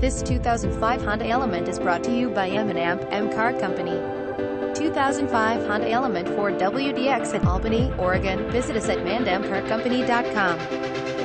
This 2005 Honda Element is brought to you by M&M, M Car Company. 2005 Honda Element for WDX in Albany, Oregon. Visit us at mandmcarcompany.com.